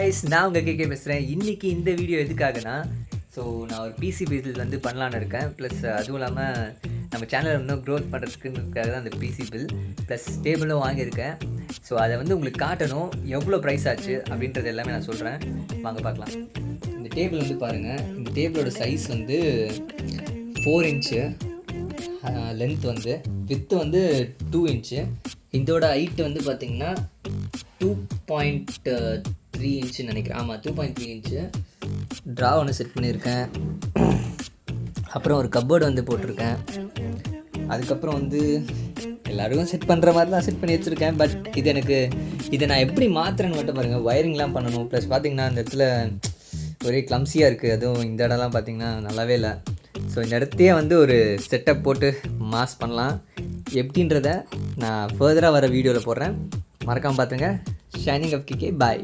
Guys நான் உங்கள் கேட்க பேசுகிறேன் இன்றைக்கி இந்த வீடியோ எதுக்காகனா ஸோ நான் ஒரு பிசி பில் வந்து பண்ணலான்னு இருக்கேன். ப்ளஸ் அதுவும் இல்லாமல் நம்ம சேனலை இன்னும் க்ரோத் பண்ணுறதுக்குன்றதுக்காக தான் அந்த பிசி பில் ப்ளஸ் டேபிளும் வாங்கியிருக்கேன். ஸோ அதை வந்து உங்களுக்கு காட்டணும். எவ்வளோ ப்ரைஸ் ஆச்சு அப்படின்றது எல்லாமே நான் சொல்கிறேன் வாங்க பார்க்கலாம். இந்த டேபிள் வந்து பாருங்கள் இந்த டேபிளோட சைஸ் வந்து ஃபோர் இன்ச்சு லென்த் வந்து வித்து வந்து டூ இன்ச்சு இதோட ஹைட்டு வந்து பார்த்திங்கன்னா டூ பாயிண்ட் த்ரீ இன்ச்சு நினைக்கிறேன். ஆமாம் two point three inch draw ஒன்று செட் பண்ணியிருக்கேன். அப்புறம் ஒரு கப்போர்டு வந்து போட்டிருக்கேன். அதுக்கப்புறம் வந்து எல்லாருக்கும் செட் பண்ணுற மாதிரி தான் செட் பண்ணி வச்சுருக்கேன். பட் இது எனக்கு இதை நான் எப்படி மாற்றுறேன்னு மட்டும் பாருங்கள் ஒயரிங்லாம் பண்ணணும். ப்ளஸ் பார்த்தீங்கன்னா அந்த இடத்துல ஒரே கிளம்ஸியாக இருக்குது அதுவும் இந்த இடம்லாம் பார்த்தீங்கன்னா நல்லாவே இல்லை. ஸோ இந்த இடத்தையே வந்து ஒரு செட்டப் போட்டு மாஸ் பண்ணலாம். எப்படின்றத நான் ஃபர்தராக வர வீடியோவில் போடுறேன். மறக்காமல் பார்த்துங்க ஷைனிங் அப் கிக்கே பாய்